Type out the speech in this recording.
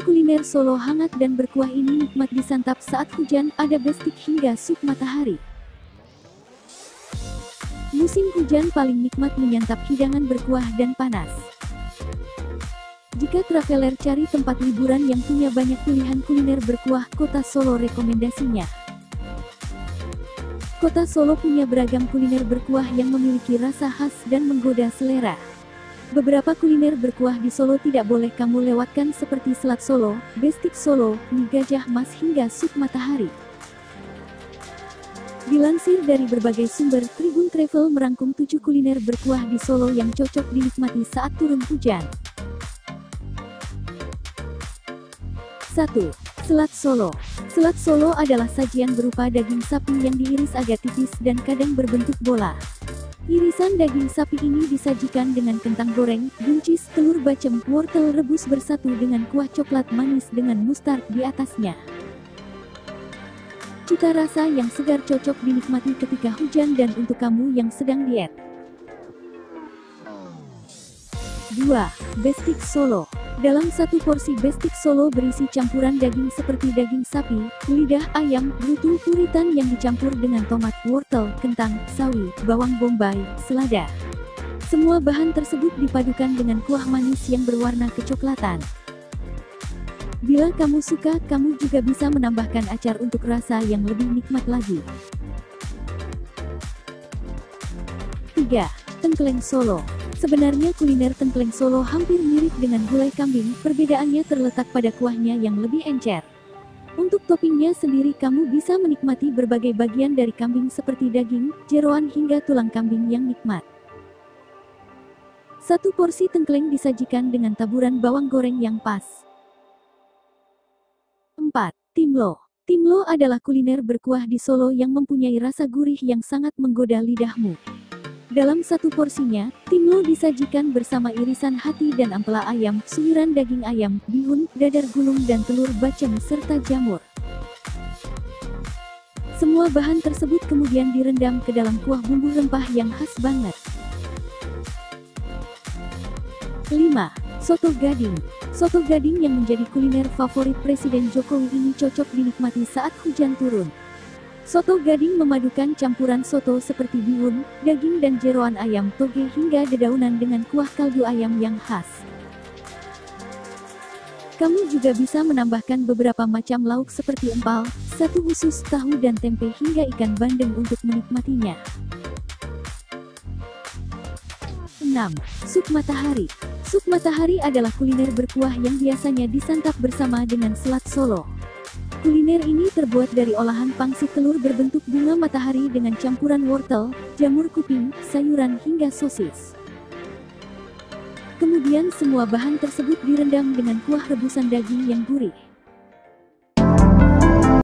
Kuliner Solo hangat dan berkuah ini nikmat disantap saat hujan, ada bestik hingga sup matahari. Musim hujan paling nikmat menyantap hidangan berkuah dan panas. Jika traveler cari tempat liburan yang punya banyak pilihan kuliner berkuah, kota Solo rekomendasinya. Kota Solo punya beragam kuliner berkuah yang memiliki rasa khas dan menggoda selera. Beberapa kuliner berkuah di Solo tidak boleh kamu lewatkan seperti selat Solo, bestik Solo, mie gajah mas hingga sup matahari. Dilansir dari berbagai sumber, Tribun Travel merangkum tujuh kuliner berkuah di Solo yang cocok dinikmati saat turun hujan. 1. Selat Solo Selat Solo adalah sajian berupa daging sapi yang diiris agak tipis dan kadang berbentuk bola. Irisan daging sapi ini disajikan dengan kentang goreng, buncis, telur bacem, wortel rebus bersatu dengan kuah coklat manis dengan mustard di atasnya. Cita rasa yang segar cocok dinikmati ketika hujan dan untuk kamu yang sedang diet. 2. Bestik Solo dalam satu porsi bestik solo berisi campuran daging seperti daging sapi, lidah ayam, butuh puritan yang dicampur dengan tomat, wortel, kentang, sawi, bawang bombay, selada. Semua bahan tersebut dipadukan dengan kuah manis yang berwarna kecoklatan. Bila kamu suka, kamu juga bisa menambahkan acar untuk rasa yang lebih nikmat lagi. 3. Tengkleng Solo Sebenarnya kuliner tengkleng Solo hampir mirip dengan gulai kambing, perbedaannya terletak pada kuahnya yang lebih encer. Untuk toppingnya sendiri kamu bisa menikmati berbagai bagian dari kambing seperti daging, jeroan hingga tulang kambing yang nikmat. Satu porsi tengkleng disajikan dengan taburan bawang goreng yang pas. 4. Timlo Timlo adalah kuliner berkuah di Solo yang mempunyai rasa gurih yang sangat menggoda lidahmu. Dalam satu porsinya, timlo disajikan bersama irisan hati dan ampela ayam, suiran daging ayam, bihun, dadar gulung dan telur bacem serta jamur. Semua bahan tersebut kemudian direndam ke dalam kuah bumbu rempah yang khas banget. 5. Soto Gading Soto Gading yang menjadi kuliner favorit Presiden Jokowi ini cocok dinikmati saat hujan turun. Soto gading memadukan campuran soto seperti bihun, daging dan jeroan ayam toge hingga dedaunan dengan kuah kaldu ayam yang khas. Kamu juga bisa menambahkan beberapa macam lauk seperti empal, satu usus tahu dan tempe hingga ikan bandeng untuk menikmatinya. 6. Sup matahari Sup matahari adalah kuliner berkuah yang biasanya disantap bersama dengan selat solo. Kuliner ini terbuat dari olahan pangsit telur berbentuk bunga matahari dengan campuran wortel, jamur kuping, sayuran hingga sosis. Kemudian semua bahan tersebut direndam dengan kuah rebusan daging yang gurih.